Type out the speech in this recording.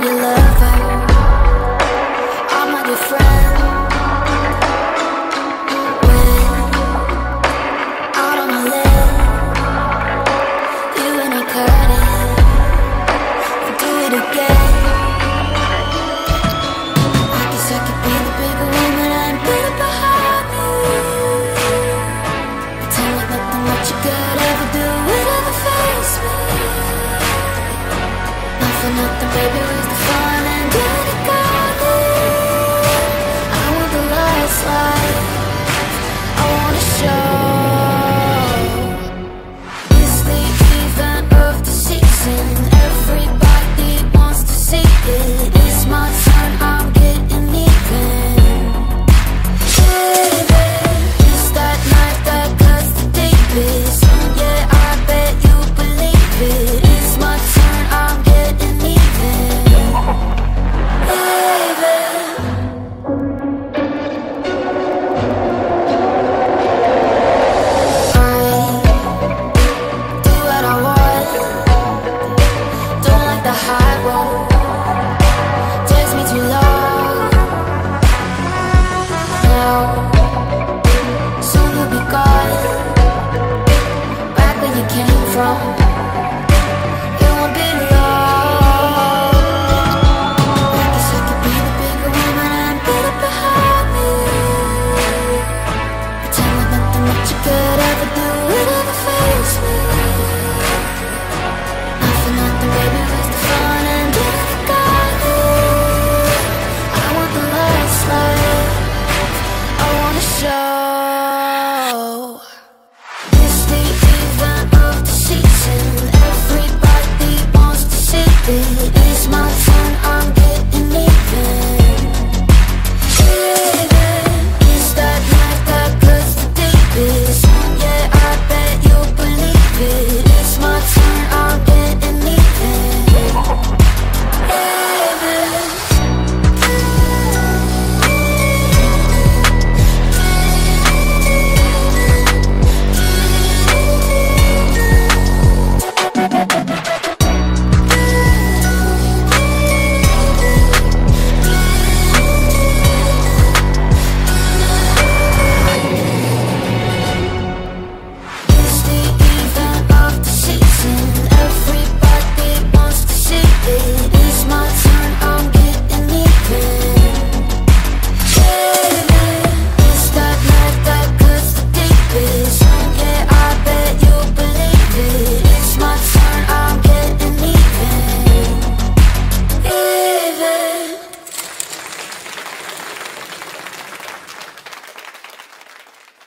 Your love.